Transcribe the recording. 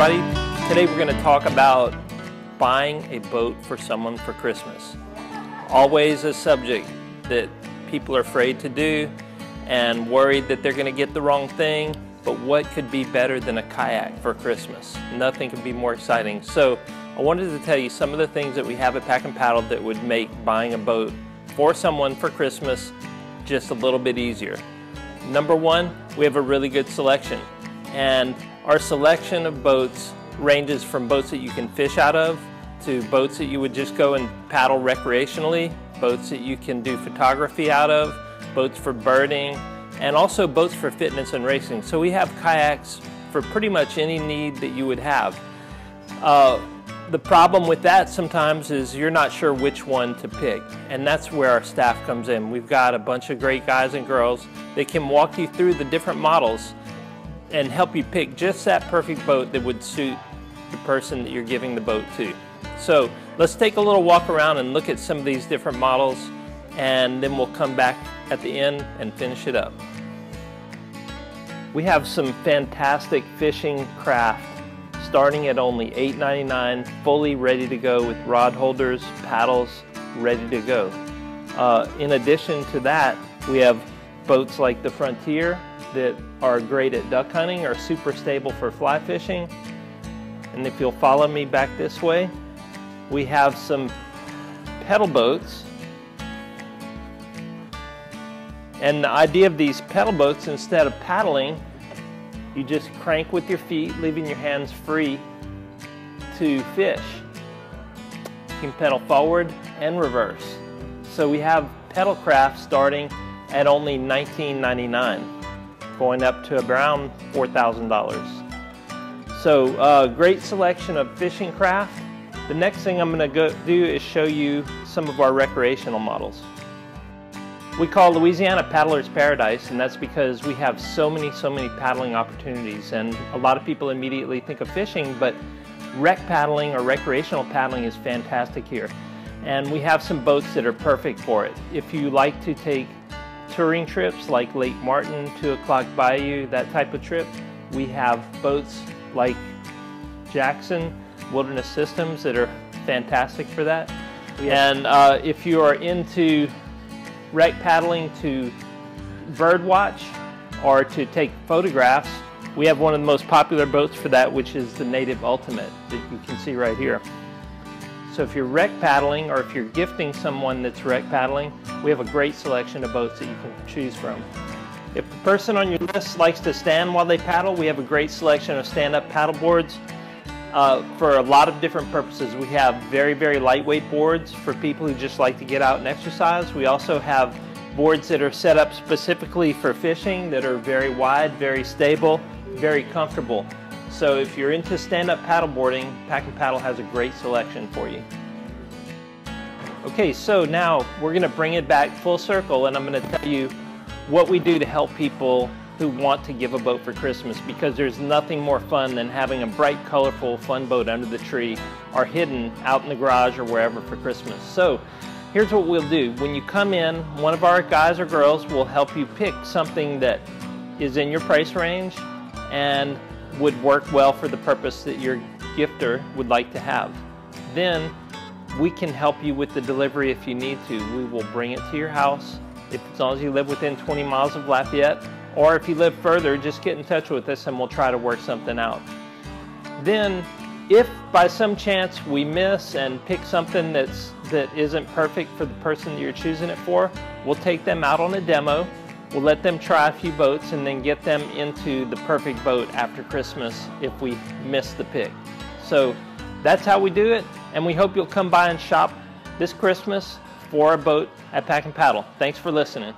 everybody. Today we're going to talk about buying a boat for someone for Christmas. Always a subject that people are afraid to do and worried that they're going to get the wrong thing. But what could be better than a kayak for Christmas? Nothing could be more exciting. So I wanted to tell you some of the things that we have at Pack and Paddle that would make buying a boat for someone for Christmas just a little bit easier. Number one, we have a really good selection. And our selection of boats ranges from boats that you can fish out of to boats that you would just go and paddle recreationally, boats that you can do photography out of, boats for birding, and also boats for fitness and racing. So we have kayaks for pretty much any need that you would have. Uh, the problem with that sometimes is you're not sure which one to pick, and that's where our staff comes in. We've got a bunch of great guys and girls that can walk you through the different models and help you pick just that perfect boat that would suit the person that you're giving the boat to. So let's take a little walk around and look at some of these different models and then we'll come back at the end and finish it up. We have some fantastic fishing craft starting at only $8.99, fully ready to go with rod holders, paddles, ready to go. Uh, in addition to that, we have boats like the Frontier that are great at duck hunting, are super stable for fly fishing. And if you'll follow me back this way, we have some pedal boats. And the idea of these pedal boats, instead of paddling, you just crank with your feet, leaving your hands free to fish. You can pedal forward and reverse. So we have pedal craft starting at only $19.99, going up to around $4,000. So uh, great selection of fishing craft. The next thing I'm going to do is show you some of our recreational models. We call Louisiana Paddler's Paradise, and that's because we have so many, so many paddling opportunities. And a lot of people immediately think of fishing, but rec paddling or recreational paddling is fantastic here. And we have some boats that are perfect for it. If you like to take touring trips like Lake Martin, Two O'Clock Bayou, that type of trip, we have boats like Jackson Wilderness Systems that are fantastic for that. And uh, if you are into rec paddling to bird watch or to take photographs, we have one of the most popular boats for that, which is the Native Ultimate that you can see right here. So if you're rec paddling or if you're gifting someone that's rec paddling, we have a great selection of boats that you can choose from. If the person on your list likes to stand while they paddle, we have a great selection of stand-up paddle boards uh, for a lot of different purposes. We have very, very lightweight boards for people who just like to get out and exercise. We also have boards that are set up specifically for fishing that are very wide, very stable, very comfortable. So if you're into stand-up paddleboarding, Pack and Paddle has a great selection for you. Okay, so now we're going to bring it back full circle and I'm going to tell you what we do to help people who want to give a boat for Christmas because there's nothing more fun than having a bright, colorful, fun boat under the tree or hidden out in the garage or wherever for Christmas. So here's what we'll do. When you come in, one of our guys or girls will help you pick something that is in your price range and would work well for the purpose that your gifter would like to have. Then we can help you with the delivery if you need to. We will bring it to your house if, as long as you live within 20 miles of Lafayette or if you live further, just get in touch with us and we'll try to work something out. Then, if by some chance we miss and pick something that's, that isn't perfect for the person that you're choosing it for, we'll take them out on a demo. We'll let them try a few boats and then get them into the perfect boat after Christmas if we miss the pick. So that's how we do it, and we hope you'll come by and shop this Christmas for a boat at Pack and Paddle. Thanks for listening.